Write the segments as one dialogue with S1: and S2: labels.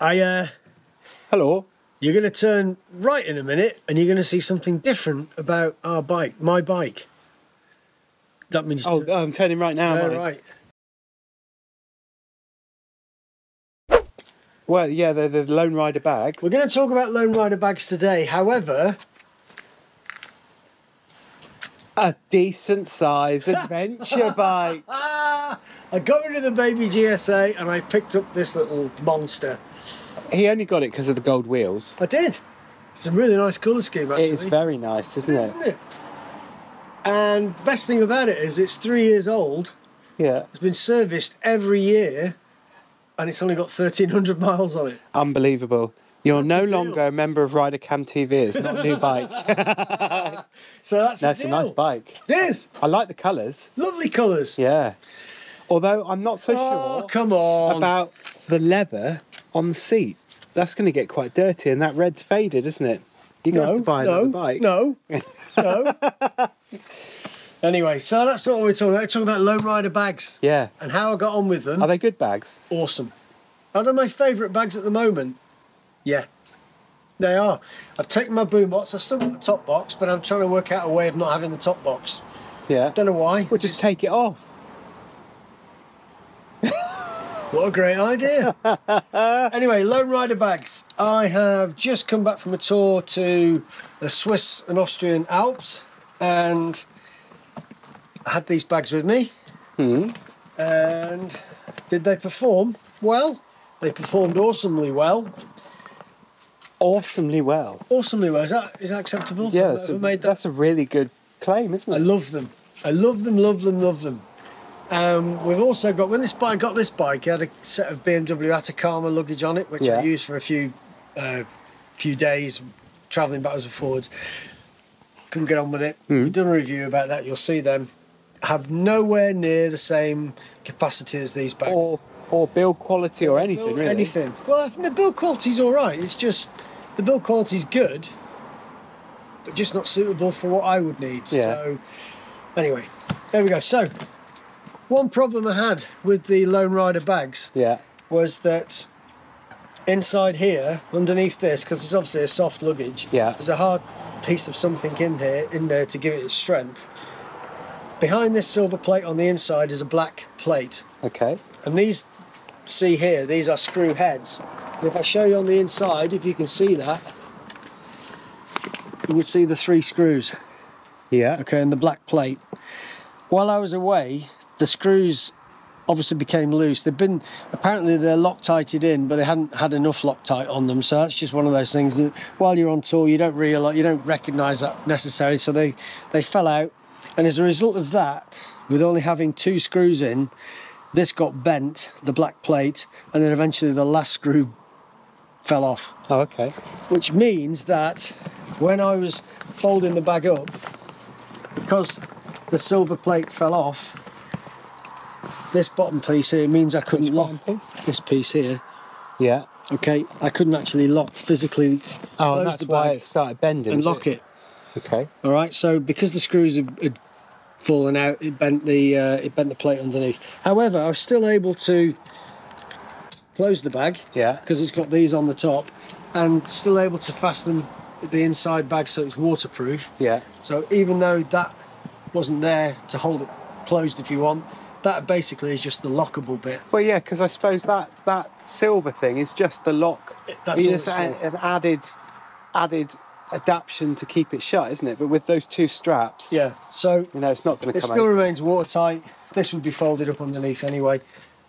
S1: I uh,
S2: Hello.
S1: you're going to turn right in a minute, and you're going to see something different about our bike, my bike. That means
S2: Oh,
S1: to-
S2: I'm turning right now.
S1: Right.
S2: Well, yeah, they're the Lone Rider bags.
S1: We're going to talk about Lone Rider bags today. However,
S2: A decent size adventure bike.
S1: I got rid of the baby GSA and I picked up this little monster.
S2: He only got it because of the gold wheels.
S1: I did. It's a really nice colour scheme, actually.
S2: It is very nice, isn't it?
S1: Isn't it? And the best thing about it is it's three years old.
S2: Yeah.
S1: It's been serviced every year, and it's only got 1,300 miles on it.
S2: Unbelievable. You're no longer a member of Rider Cam TV. It's not a new bike.
S1: So that's
S2: That's
S1: the
S2: a
S1: deal.
S2: nice bike.
S1: It is.
S2: I like the colours.
S1: Lovely colours.
S2: Yeah. Although I'm not so
S1: Oh,
S2: sure
S1: come on.
S2: about the leather on the seat. That's going to get quite dirty, and that red's faded, isn't it? You're going to
S1: no,
S2: have to buy
S1: no,
S2: bike.
S1: No, no. anyway, so that's not what we're talking about. We're talking about Lone Rider bags
S2: Yeah.
S1: and how I got on with them.
S2: Are they good bags?
S1: awesome. Are they my favourite bags at the moment? Yeah, they are. I've taken my boom box. I've still got the top box, but I'm trying to work out a way of not having the top box.
S2: Yeah.
S1: Don't know why.
S2: Well, just take it off.
S1: What a great idea. anyway, Lone Rider bags. I have just come back from a tour to the Swiss and Austrian Alps and I had these bags with me. Hmm. And did they perform? Well, they performed awesomely well.
S2: Awesomely well.
S1: Awesomely well. Is that is that acceptable?
S2: Yeah, that's a,
S1: that?
S2: that's a really good claim, isn't it?
S1: I love them. I love them, love them, love them. Um, we've also got when this bike got this bike, it had a set of BMW Atacama luggage on it, which
S2: Yeah.
S1: I used for a few uh, few days, travelling backwards and forwards. Couldn't get on with it.
S2: Hmm.
S1: We've done a review about that. You'll see them have nowhere near the same capacity as these bags.
S2: or or build quality or anything,
S1: Build-
S2: really.
S1: Anything. Well, I think the build quality's all right. It's just the build quality's good, but just not suitable for what I would need.
S2: Yeah.
S1: So, anyway, there we go. So, one problem I had with the Lone Rider bags
S2: Yeah.
S1: was that inside here, underneath this, because it's obviously a soft luggage,
S2: Yeah.
S1: there's a hard piece of something in here, in there to give it its strength. Behind this silver plate on the inside is a black plate.
S2: Okay.
S1: And these, see here, these are screw heads. And if I show you on the inside, if you can see that, you will see the three screws,
S2: Yeah.
S1: okay, and the black plate. While I was away, the screws obviously became loose. They've been, apparently they're Loctited in, but they hadn't had enough Loctite on them. So that's just one of those things that while you're on tour, you don't realise, you don't recognise that necessarily. So they, they fell out. And as a result of that, with only having two screws in, this got bent, the black plate, and then eventually the last screw fell off.
S2: Oh, okay.
S1: Which means that when I was folding the bag up, because the silver plate fell off, this bottom piece here means I couldn't
S2: Which
S1: lock
S2: piece?
S1: this piece here.
S2: Yeah.
S1: Okay, I couldn't actually lock physically
S2: Oh,
S1: close
S2: and that's
S1: the
S2: why
S1: bag
S2: it started bending.
S1: and
S2: is
S1: lock it.
S2: Okay.
S1: All right, so because the screws had, had fallen out, it bent the uh, it bent the plate underneath. However, I was still able to close the bag
S2: Yeah.
S1: because it's got these on the top, and still able to fasten the inside bag so it's waterproof.
S2: Yeah.
S1: So even though that wasn't there to hold it closed, if you want, that basically is just the lockable bit.
S2: Well, yeah, because I suppose that that silver thing is just the lock.
S1: That's
S2: you
S1: all
S2: just
S1: it's
S2: add,
S1: for.
S2: an added added adaptation to keep it shut, isn't it? But with those two straps,
S1: Yeah. So
S2: you know, it's not going to
S1: It still
S2: out.
S1: remains watertight. This would be folded up underneath anyway,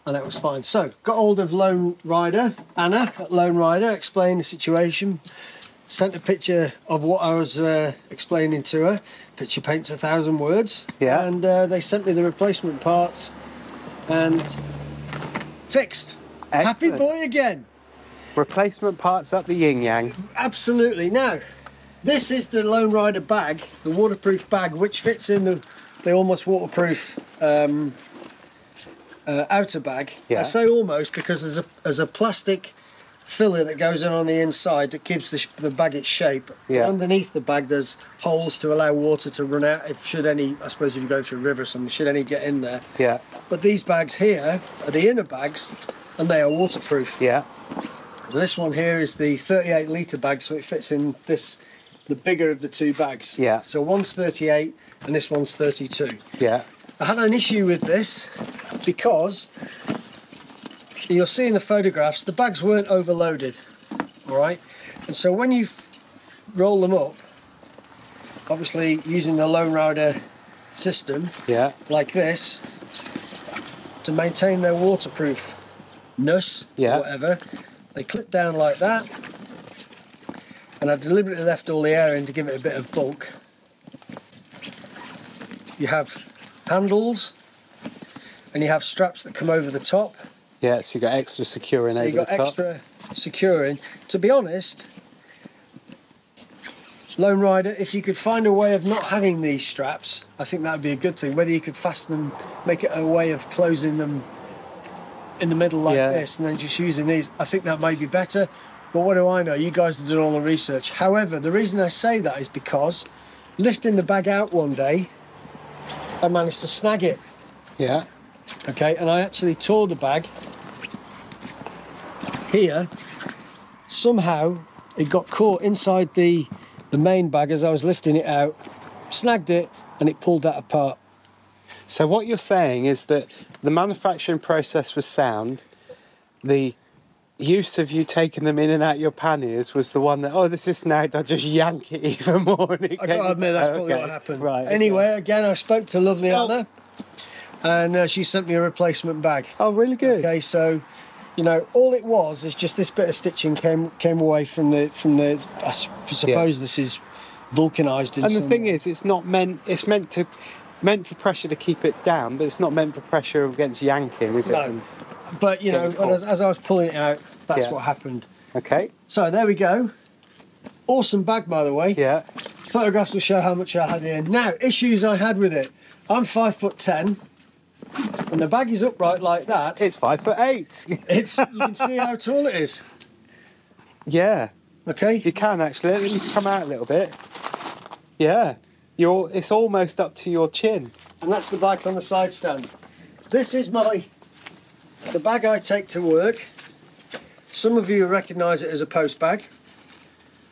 S1: and that was fine. So, got hold of Lone Rider, Anna at Lone Rider, explained the situation, sent a picture of what I was uh, explaining to her. Picture paints a thousand words.
S2: Yeah.
S1: And uh, they sent me the replacement parts and fixed.
S2: Excellent.
S1: Happy boy again.
S2: Replacement parts up the yin yang.
S1: Absolutely. Now, this is the Lone Rider bag, the waterproof bag, which fits in the, the almost waterproof um, uh, outer bag.
S2: Yeah.
S1: I say almost because there's a there's a plastic filler that goes in on the inside that keeps the, the bag its shape.
S2: Yeah.
S1: Underneath the bag, there's holes to allow water to run out. If should any, I suppose if you go through a river or something, should any get in there.
S2: Yeah.
S1: But these bags here are the inner bags, and they are waterproof.
S2: Yeah.
S1: And this one here is the 38 litre bag, so it fits in this, the bigger of the two bags.
S2: Yeah.
S1: So one's 38 and this one's 32.
S2: Yeah.
S1: I had an issue with this because you'll see in the photographs the bags weren't overloaded, all right? And so when you roll them up, obviously using the Lone Rider system
S2: Yeah.
S1: like this to maintain their waterproofness
S2: Yeah.
S1: whatever, they clip down like that. And I've deliberately left all the air in to give it a bit of bulk. You have handles and you have straps that come over the top.
S2: Yeah. So you got extra securing
S1: So
S2: over
S1: you've got
S2: the top.
S1: extra securing. To be honest, Lone Rider, if you could find a way of not having these straps, I think that would be a good thing. Whether you could fasten them, make it a way of closing them in the middle like
S2: Yeah.
S1: this, and then just using these, I think that may be better. But what do I know? You guys have done all the research. However, the reason I say that is because lifting the bag out one day, I managed to snag it.
S2: Yeah.
S1: Okay, and I actually tore the bag here. Somehow it got caught inside the the main bag as I was lifting it out, snagged it, and it pulled that apart.
S2: So what you're saying is that the manufacturing process was sound. The use of you taking them in and out your panniers was the one that oh this is snagged. I'll just yank it even more. And it
S1: I gotta admit that's probably
S2: Okay.
S1: what happened.
S2: Right. okay.
S1: Anyway, again, I spoke to lovely
S2: Oh.
S1: Anna, and uh, she sent me a replacement bag.
S2: Oh, really good.
S1: Okay, so you know, all it was is just this bit of stitching came came away from the from the. I suppose this is vulcanized
S2: And the thing
S1: way.
S2: is, it's not meant. It's meant to meant for pressure to keep it down, but it's not meant for pressure against yanking, is it?
S1: No. But you know, as, as I was pulling it out, that's
S2: Yeah.
S1: what happened.
S2: okay.
S1: So there we go. Awesome bag, by the way.
S2: Yeah.
S1: Photographs will show how much I had in. Now, issues I had with it. I'm five foot ten, and the bag is upright like that.
S2: It's five foot eight.
S1: It's you can see how tall it is.
S2: yeah.
S1: Okay.
S2: You can actually. Let me come out a little bit. Yeah. You're. It's almost up to your chin.
S1: and that's the bike on the side stand. This is my the bag I take to work. Some of you recognise it as a post bag.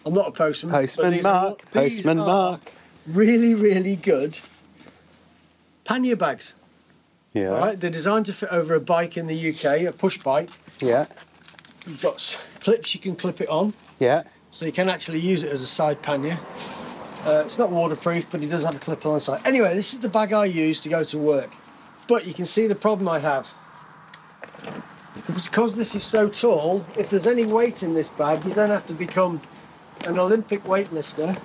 S1: I'm not a postman.
S2: Postman
S1: are-
S2: Mark. Postman Mark.
S1: Really, really good pannier bags.
S2: Yeah.
S1: Right, they're designed to fit over a bike in the UK, a push bike.
S2: Yeah.
S1: You've got clips you can clip it on,
S2: Yeah.
S1: so you can actually use it as a side pannier. Uh, it's not waterproof, but it does have a clip on the side. Anyway, this is the bag I use to go to work. But you can see the problem I have. Because this is so tall, if there's any weight in this bag, you then have to become an Olympic weightlifter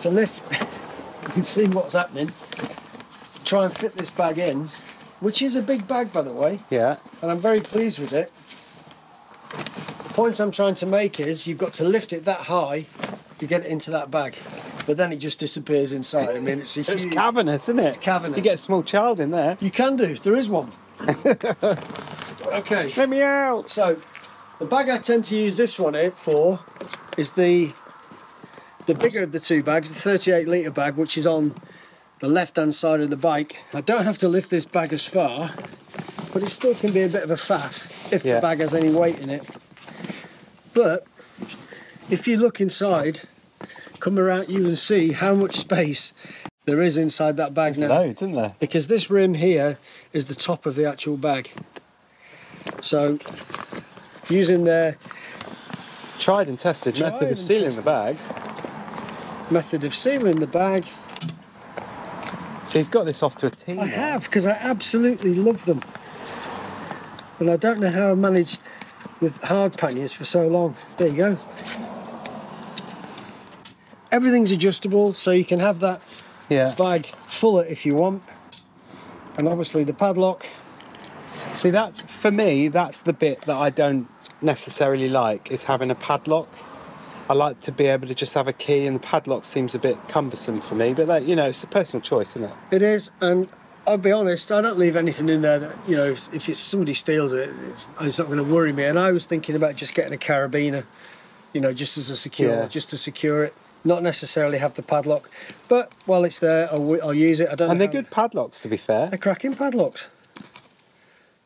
S1: to lift. you can see what's happening. Try and fit this bag in, which is a big bag, by the way
S2: Yeah.
S1: and I'm very pleased with it. The point I'm trying to make is you've got to lift it that high to get it into that bag, but then it just disappears inside. I mean, it's a
S2: It's cavernous, isn't it?
S1: It's cavernous.
S2: You get a small child in there.
S1: You can do. There is one. okay.
S2: Let me out.
S1: So, the bag I tend to use this one for is the the bigger of the two bags, the 38 litre bag, which is on the left hand side of the bike. I don't have to lift this bag as far, but it still can be a bit of a faff if
S2: Yeah.
S1: the bag has any weight in it. But if you look inside, come around, you and see how much space there is inside that bag now
S2: Loads, isn't there?
S1: because this rim here is the top of the actual bag. So using the
S2: Tried and tested
S1: Tried
S2: method of sealing the bag.
S1: method of sealing the bag,
S2: So he's got this off to a T.
S1: I
S2: now.
S1: have because I absolutely love them. And I don't know how I managed with hard panniers for so long. There you go. Everything's adjustable, so you can have that
S2: Yeah.
S1: bag fuller if you want. And obviously the padlock.
S2: See, that's for me. That's the bit that I don't necessarily like is having a padlock. I like to be able to just have a key, and the padlock seems a bit cumbersome for me. But that, you know, it's a personal choice, isn't it?
S1: It is, and I'll be honest, I don't leave anything in there that, you know, if, if it's somebody steals it, it's, it's not going to worry me. And I was thinking about just getting a carabiner, you know, just as a secure,
S2: Yeah.
S1: just to secure it, not necessarily have the padlock. But while it's there, I'll, I'll use it. I don't
S2: And they're good padlocks, to be fair.
S1: They're cracking padlocks.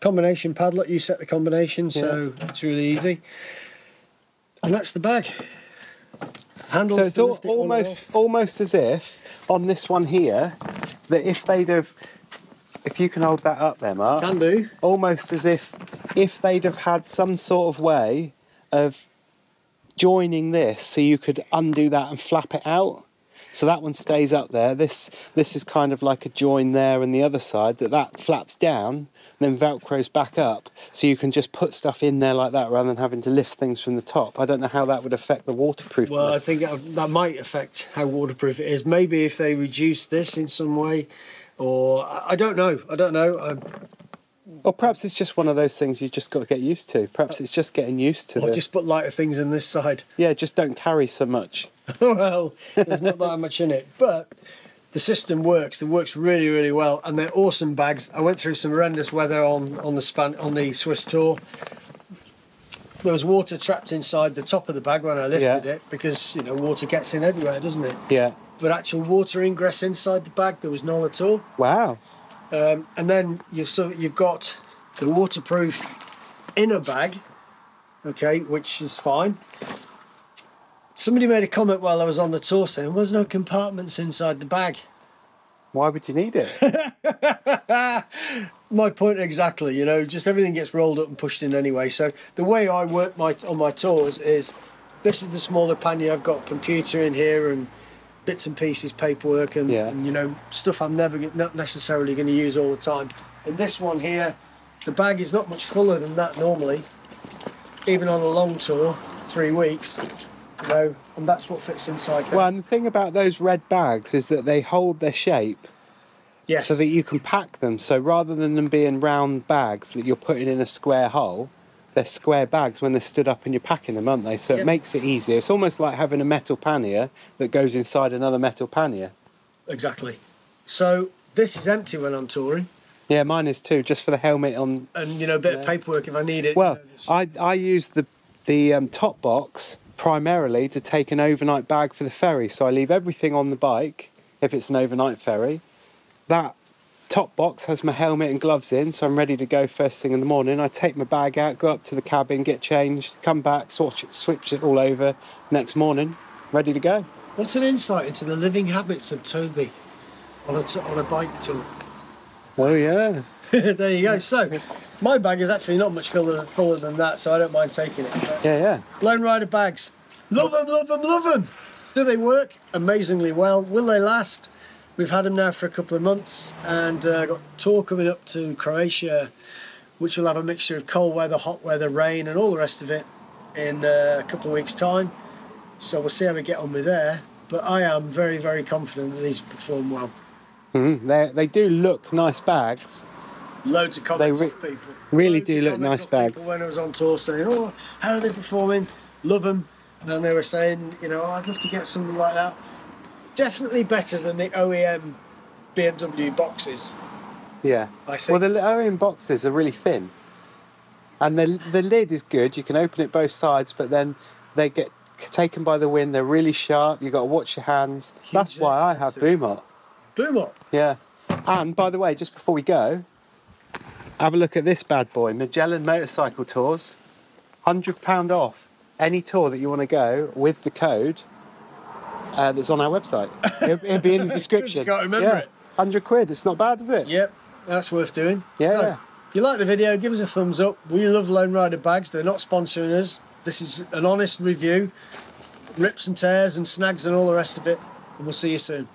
S1: combination padlock. You set the combination, so it's really easy. And that's the bag. Handles
S2: So it's
S1: to
S2: al-
S1: lift it on and
S2: almost almost as if on this one here that if they'd have, if you can hold that up there, Mark.
S1: can do.
S2: almost as if if they'd have had some sort of way of joining this so you could undo that and flap it out so that one stays up there this this is kind of like a join there and the other side that that flaps down then velcros back up so you can just put stuff in there like that rather than having to lift things from the top i don't know how that would affect the waterproofness
S1: Well, I think that, might affect how waterproof it is. Maybe if they reduce this in some way, or I don't know. I don't know. I,
S2: or perhaps it's just one of those things you just got to get used to perhaps uh, it's just getting used to
S1: or
S2: the
S1: just put lighter things in this side.
S2: yeah just don't carry so much
S1: well, there's not that much in it, but the system works. It works really, really well, and they're awesome bags. I went through some horrendous weather on on the span on the Swiss tour. There was water trapped inside the top of the bag when I lifted
S2: Yeah.
S1: it because you know water gets in everywhere, doesn't it?
S2: yeah
S1: But actual water ingress inside the bag there was none at all.
S2: wow
S1: Um, and then you've so you've got the waterproof inner bag, okay, which is fine. Somebody made a comment while I was on the tour saying there's no compartments inside the bag.
S2: why would you need it
S1: My point exactly, you know, just everything gets rolled up and pushed in anyway. So the way I work my on my tours is this is the smaller pannier. I've got a computer in here and bits and pieces, paperwork, and,
S2: Yeah.
S1: and you know stuff I'm never not necessarily going to use all the time. And this one here, the bag is not much fuller than that normally, even on a long tour, three weeks. You know, and that's what fits inside. There.
S2: Well, and the thing about those red bags is that they hold their shape
S1: yes.
S2: so that you can pack them. So rather than them being round bags that you're putting in a square hole, they're square bags when they're stood up and you're packing them, aren't they? So
S1: Yep.
S2: it makes it easier. It's almost like having a metal pannier that goes inside another metal pannier.
S1: exactly. So this is empty when I'm touring,
S2: Yeah, mine is too, just for the helmet on.
S1: and you know, a bit of paperwork if I need it.
S2: Well,
S1: you know,
S2: I, I use the, the um, top box primarily to take an overnight bag for the ferry. So I leave everything on the bike if it's an overnight ferry. That top box has my helmet and gloves in, so I'm ready to go first thing in the morning. I take my bag out, go up to the cabin, get changed, come back, switch it, switch it all over. Next morning, ready to go.
S1: What's an insight into the living habits of Toby on a, t- on a bike tour?
S2: Oh yeah.
S1: there you go. So, my bag is actually not much fuller, fuller than that, so I don't mind taking it.
S2: Yeah, yeah.
S1: Lone Rider bags. Love them, love them, love them. Do they work? Amazingly well. Will they last? We've had them now for a couple of months and uh, got tour coming up to Croatia, which will have a mixture of cold weather, hot weather, rain, and all the rest of it in uh, a couple of weeks' time. So we'll see how we get on with there. But I am very, very confident that these perform well.
S2: Mm, they they do look nice bags.
S1: Loads of comments
S2: re-
S1: people.
S2: really
S1: Loads
S2: do look nice bags.
S1: When I was on tour saying, oh, how are they performing? Love them. And they were saying, you know, oh, I'd love to get something like that. Definitely better than the OEM BMW boxes.
S2: Yeah.
S1: I think.
S2: Well, the OEM boxes are really thin, and the the lid is good. You can open it both sides, but then they get taken by the wind. They're really sharp. You've got to watch your hands. That's
S1: Hugely
S2: why I have
S1: expensive.
S2: Boomot.
S1: Boom up.
S2: Yeah. And by the way, just before we go, have a look at this bad boy, Magellan Motorcycle Tours. Hundred pound off any tour that you want to go with the code uh, that's on our website. It'll, it'll be in the description.
S1: you can't remember
S2: yeah.
S1: it.
S2: Hundred quid. It's not bad, is it?
S1: Yep, that's worth doing.
S2: Yeah.
S1: So, if you like the video, give us a thumbs up. We love Lone Rider bags. They're not sponsoring us. This is an honest review. Rips and tears and snags and all the rest of it. And we'll see you soon.